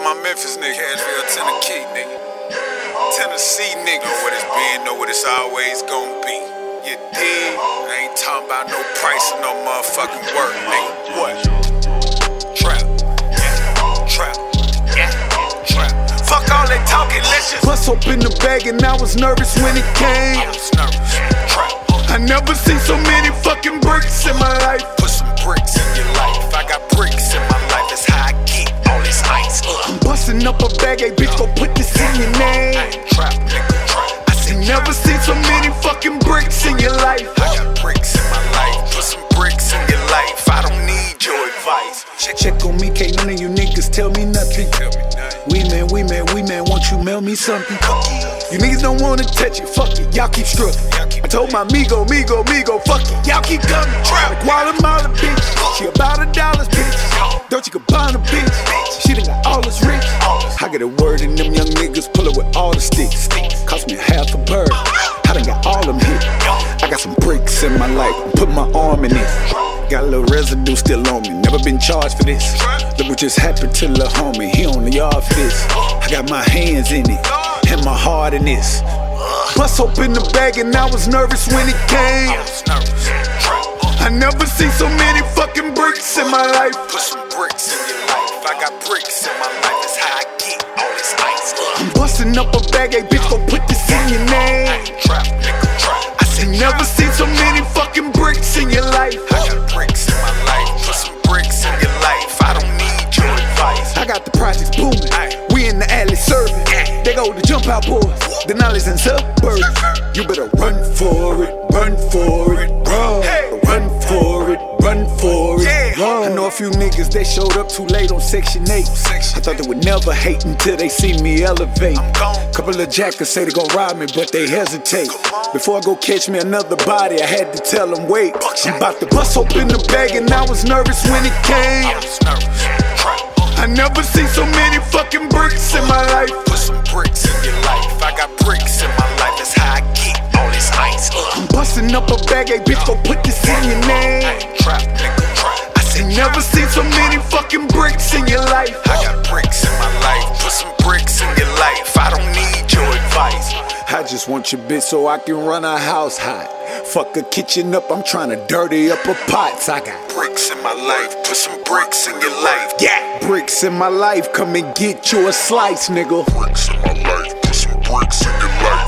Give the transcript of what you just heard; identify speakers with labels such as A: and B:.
A: with my Memphis nigga, Nashville, Tennessee nigga. Tennessee nigga, know what it's been, know what it's always gonna be. You dig? I ain't talking about no price no motherfucking work, nigga. What? Trap. Yeah. Trap. Yeah. Trap. Fuck all that talking, let's just.
B: Bust open the bag and I was nervous when it came.
A: I was nervous. Trap.
B: I never seen so many fucking bricks in my life.
A: Put some bricks in your life.
B: Up a bag, hey bitch, go put this in your name.
A: Trap, nigga, trap. I said,
B: Never seen so many fucking bricks in your life.
A: I got bricks in my life. Put some bricks in your life. I don't need your advice. Check,
B: Check on me, can't none of you niggas tell me nothing.
A: Tell me nothing.
B: We man, we man, we man, won't you mail me something? You niggas don't wanna touch it, fuck it, y'all keep struggling. I told my migo, migo, migo, fuck it, y'all keep coming. Like Guatemala, bitch, she about a dollar, bitch. Don't you combine a bitch? She done got all this got a word in them young niggas, pull it with all the sticks. Cost me half a bird. I done got all them hit. I got some bricks in my life, put my arm in it. Got a little residue still on me, never been charged for this. Look what just happened to lil' homie, he on the yard for this. I got my hands in it, and my heart in this. Bust open the bag and I was nervous when it came.
A: I
B: never seen so many fucking bricks in my life.
A: Put some bricks in your life. I got bricks in my life.
B: I'm busting up a bag, hey bitch, go put this in your name.
A: Trap, nigga, trap. I said,
B: Never seen so many fucking bricks in your life.
A: I got bricks in my life. Put some bricks in your life. I don't need your advice.
B: I got the projects booming. We in the alley serving. They go the jump out boys. The knowledge and suburbs. You better run for it, run for it, run. Run for it, a few niggas that showed up too late on Section 8.
A: Section
B: I thought they would never hate until they see me elevate. Couple of jackers say they gon' rob me, but they hesitate. Before I go catch me another body, I had to tell them wait. I'm about to bust open the bag and I was nervous when it came.
A: I was nervous. Trap.
B: I never seen so many fucking bricks in my life.
A: Put some bricks in your life. I got bricks in my life. That's how I get all this ice.
B: I'm busting up a bag, hey bitch, go put this in your name. Bricks in your life.
A: I got bricks in my life. Put some bricks in your life. I don't need your advice.
B: I just want your bitch so I can run a house hot. Fuck a kitchen up, I'm trying to dirty up a pots. I got
A: Bricks in my life. Put some bricks in your life. Yeah.
B: bricks in my life, come and get you a slice, nigga.
A: Bricks in my life. Put some bricks in your life.